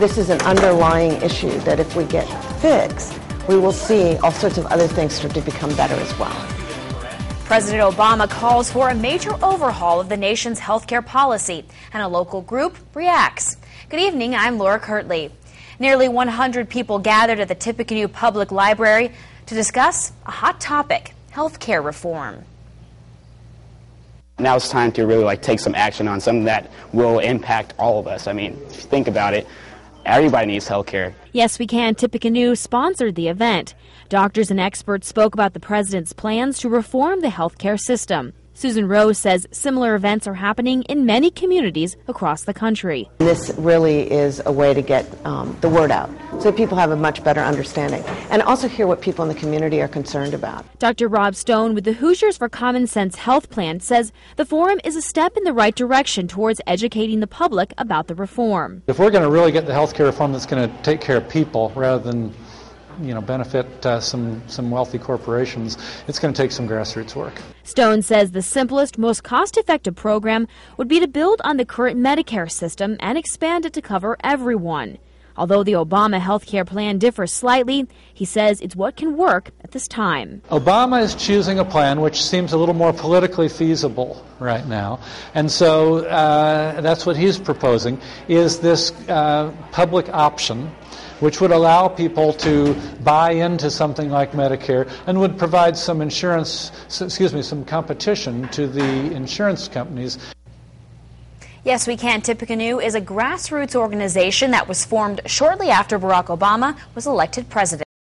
this is an underlying issue that if we get fixed, we will see all sorts of other things start to become better as well. President Obama calls for a major overhaul of the nation's healthcare policy, and a local group reacts. Good evening, I'm Laura Kirtley. Nearly 100 people gathered at the Tippecanoe Public Library to discuss a hot topic healthcare reform. Now it's time to really like take some action on something that will impact all of us. I mean, if you think about it, everybody needs health care. Yes, we can. Tippecanoe sponsored the event. Doctors and experts spoke about the president's plans to reform the healthcare system. Susan Rose says similar events are happening in many communities across the country. This really is a way to get um, the word out so people have a much better understanding and also hear what people in the community are concerned about. Dr. Rob Stone with the Hoosiers for Common Sense Health Plan says the forum is a step in the right direction towards educating the public about the reform. If we're going to really get the health care reform that's going to take care of people rather than you know, benefit uh, some, some wealthy corporations, it's going to take some grassroots work. Stone says the simplest, most cost effective program would be to build on the current Medicare system and expand it to cover everyone. Although the Obama health care plan differs slightly, he says it's what can work at this time. Obama is choosing a plan which seems a little more politically feasible right now, and so uh, that's what he's proposing: is this uh, public option which would allow people to buy into something like Medicare and would provide some insurance, excuse me, some competition to the insurance companies. Yes, We Can Tippecanoe is a grassroots organization that was formed shortly after Barack Obama was elected president.